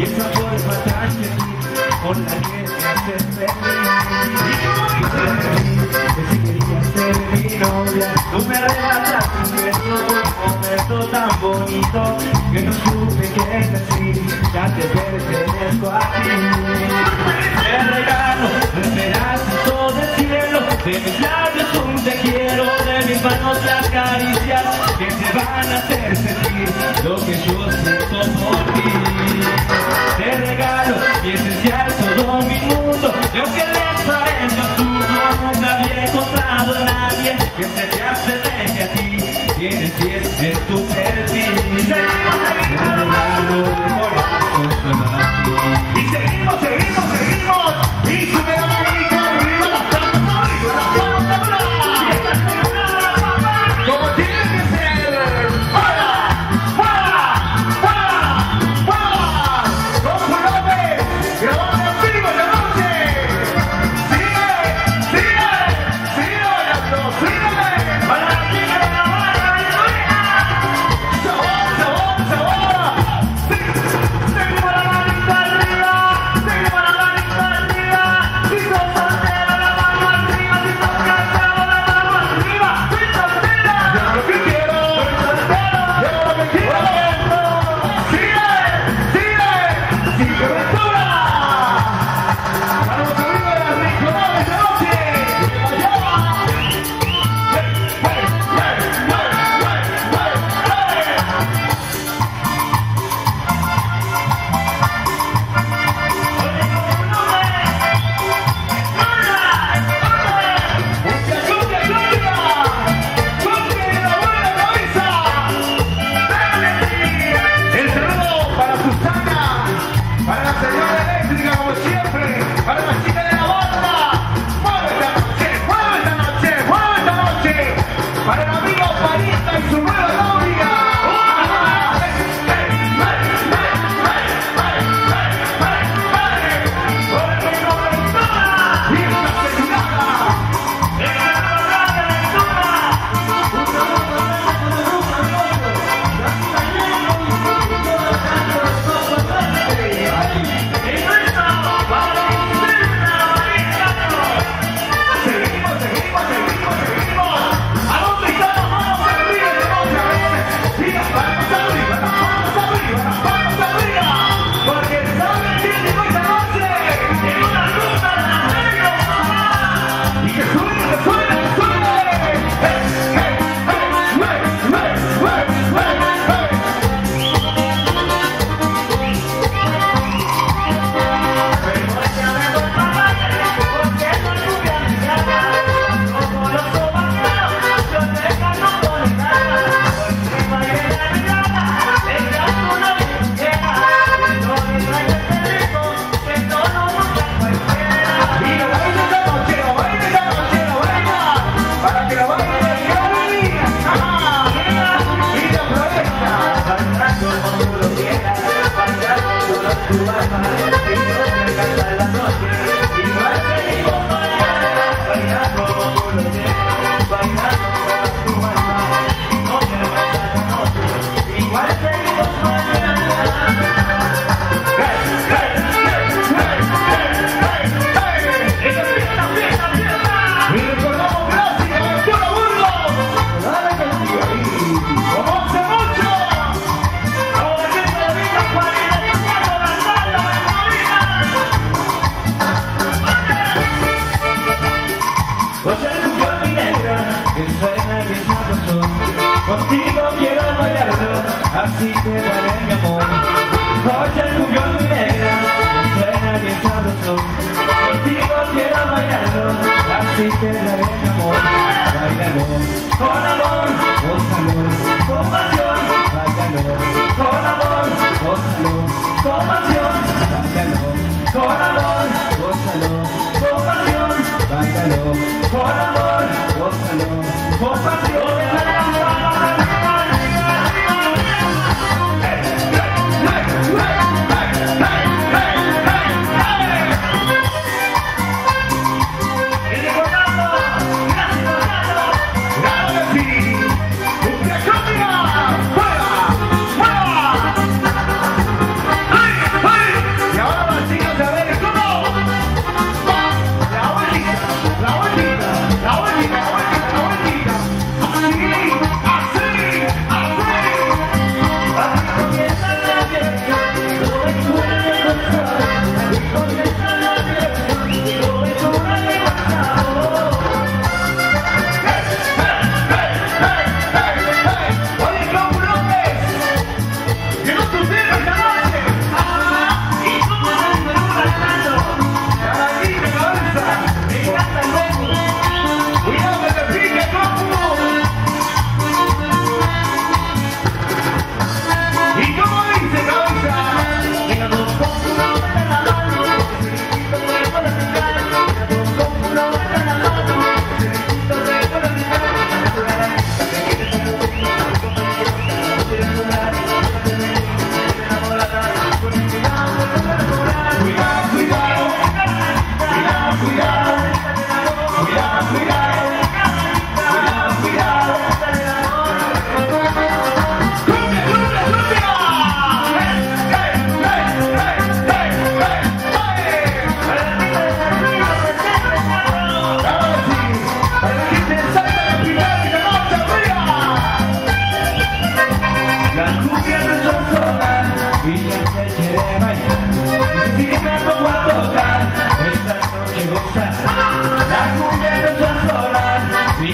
y esa forma tan gentil con la que me haces feliz. Que si querías ser mi novia, tú me arrebatas un beso, un momento tan bonito que no supe es así, ya te pertenezco a ti. Te regalo cielo, de mis labios un te quiero, de mis manos las caricias que te van a hacer sentir lo que yo siento por ti. Te regalo mi esencial, todo mi mundo, y aunque les parezca absurdo, nunca había encontrado a nadie que se te asemeje a ti. Tienes 10 en tu perfil.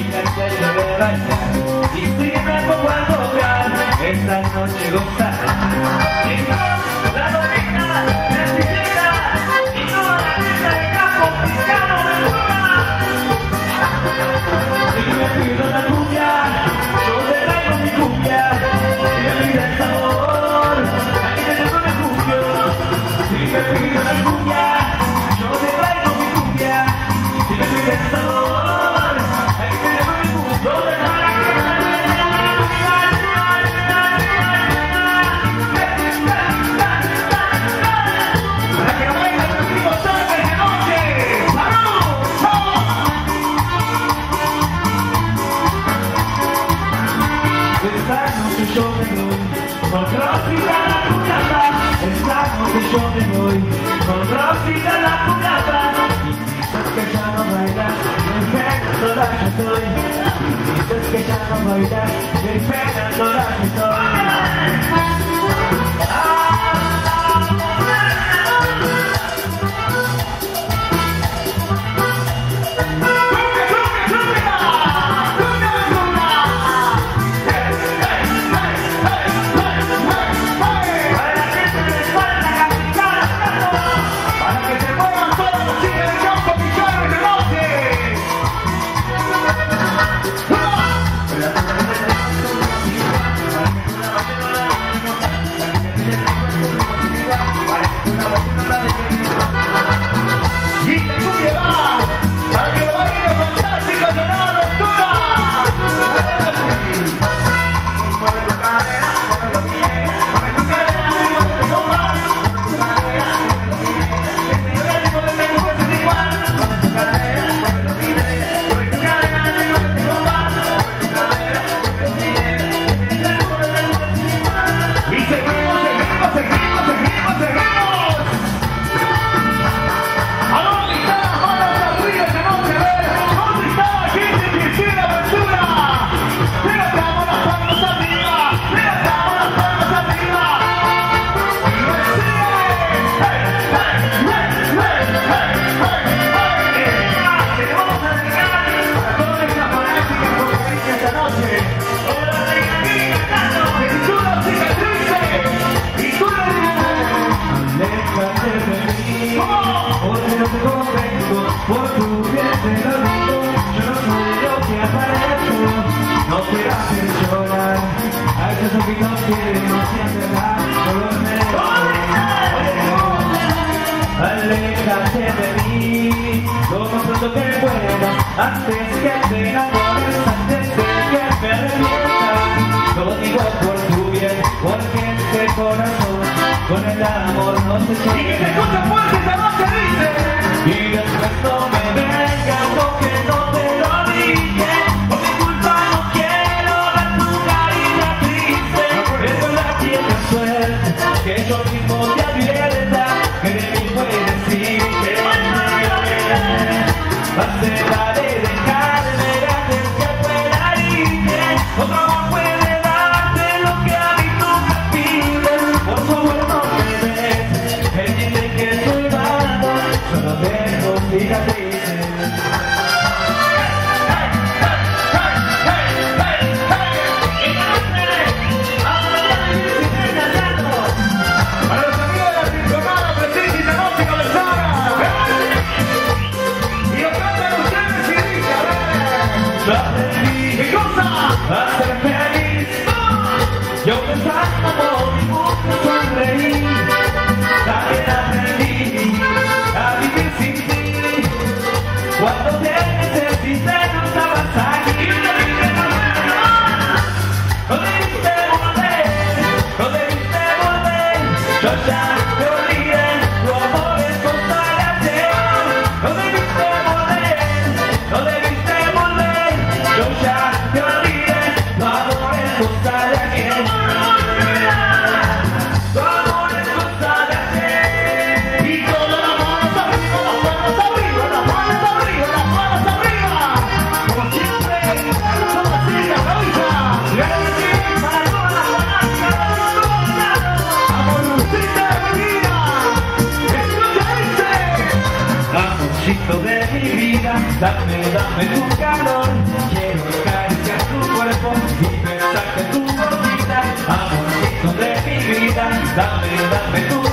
Y se quiere bailar. Y a esta noche gozar. Y la domina, la y no la fiesta de de. Si me pido la yo te mi. Si me sabor, ahí te tengo mi cumbia. Si me pide la con Rosita la cuñada. Esta noche yo me voy con Rosita la cuñada. Y dices que ya no bailas, de pena sola que estoy. Y dices que ya no bailas, de Antes que te enamores, antes de que me arrepienta Lo digo por tu bien, porque este corazón Con el amor no se suele Fíjate. en tu calor. Quiero acariciar tu cuerpo y besarte tu boquita, amorcito de mi vida, dame, dame tu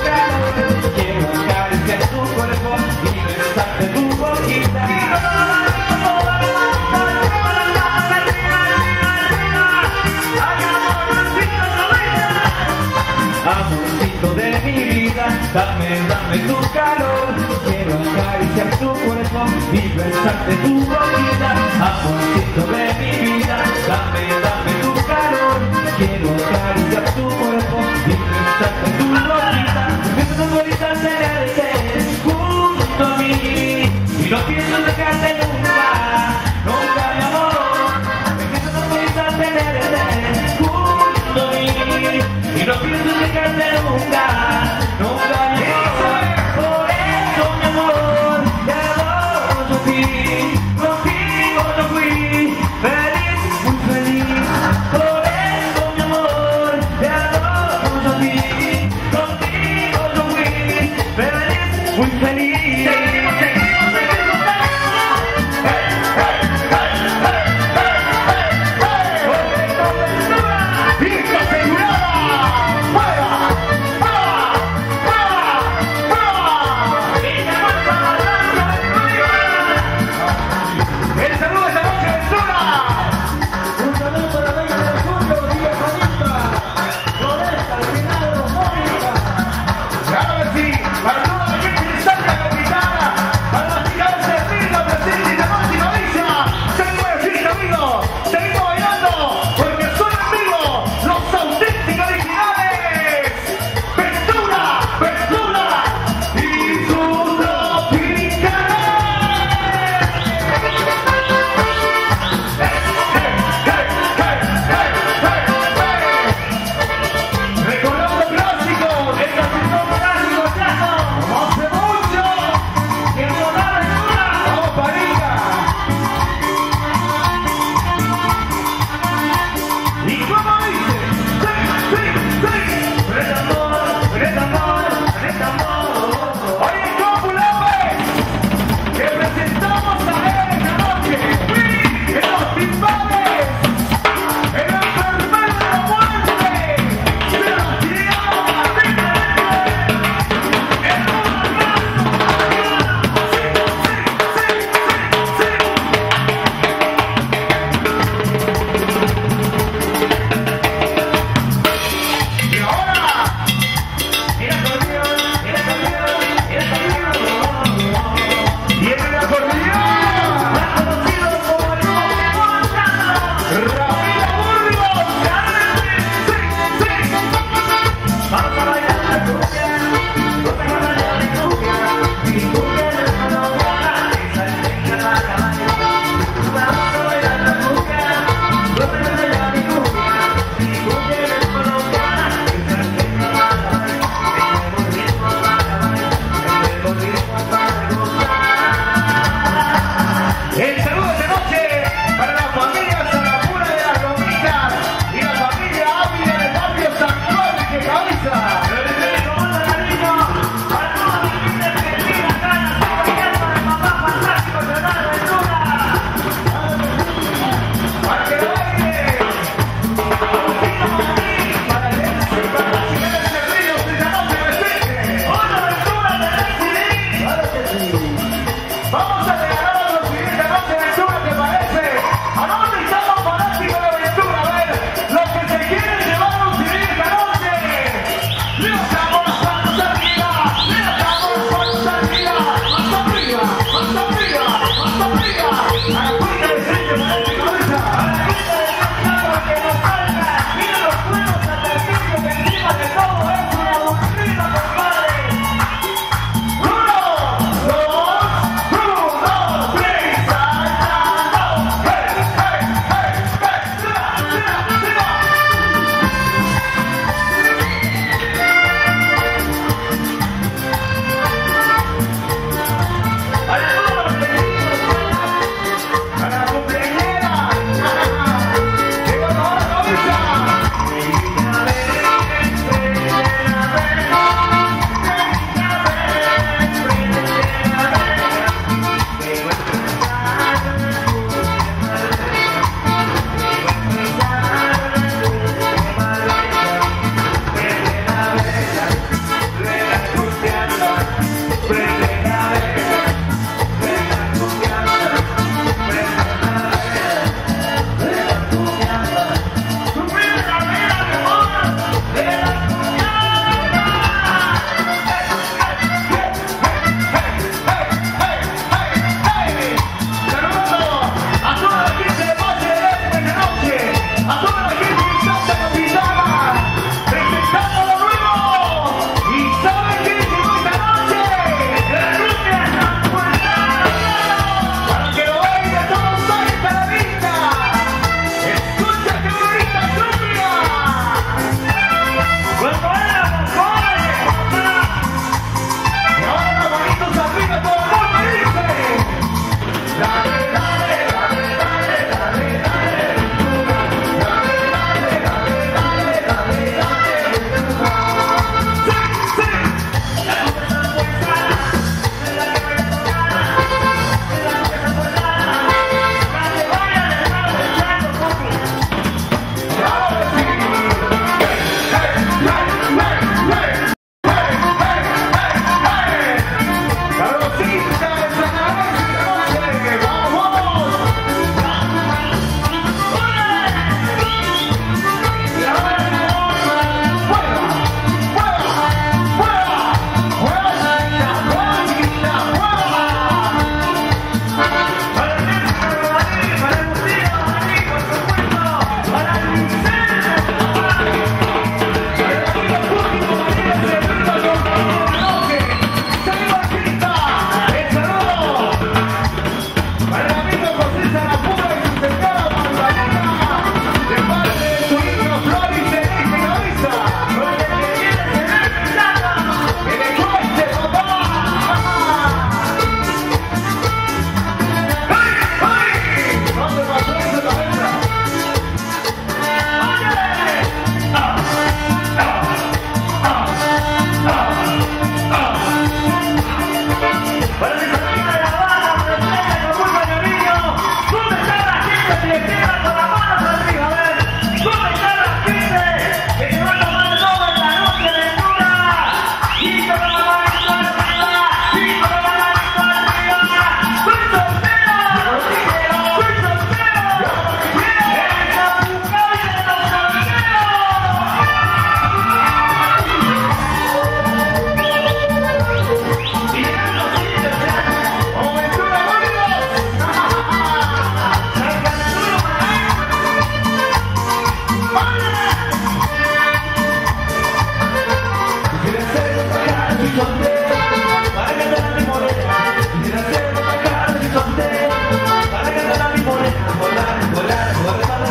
libertad de tu boquita, amorcito de mi vida, dame, dame tu calor, quiero cariñar tu cuerpo, libertad de tu boquita, me bonita tenerte junto a mí, y no pienso dejarte nunca, nunca mi amor, me siento tan bonita tenerte junto a mí, y no pienso dejarte nunca.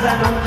I don't